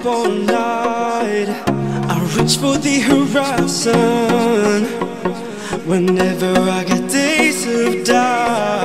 up all night. I reach for the horizon. Whenever I get days of doubt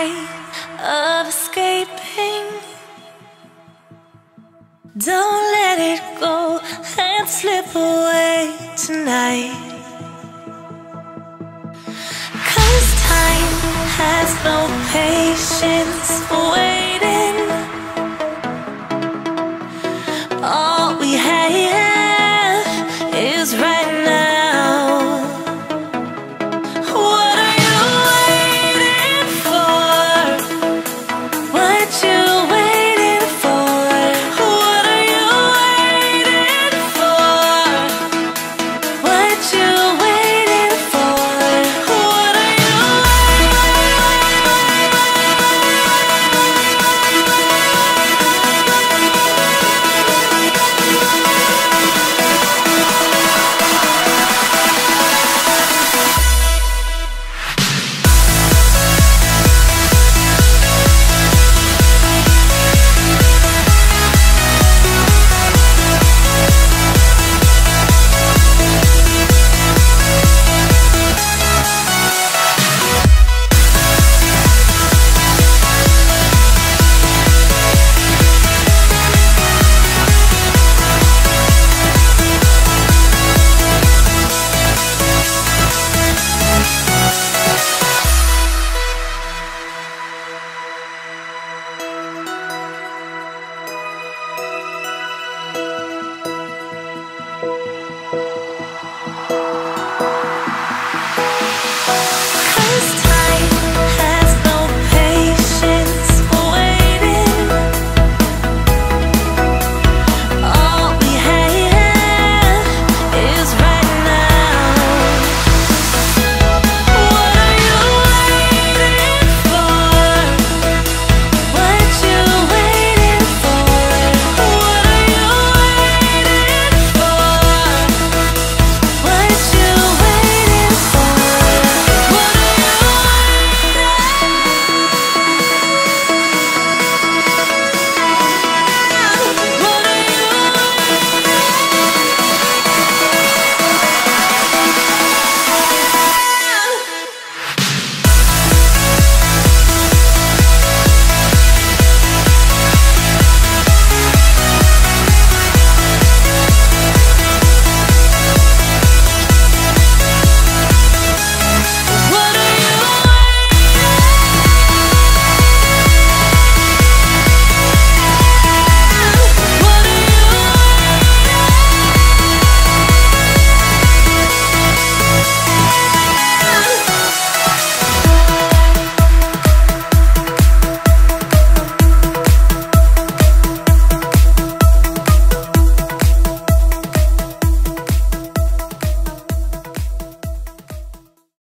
way of escaping. Don't let it go and slip away tonight. Cause time has no patience. Wait